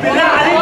别看，你别。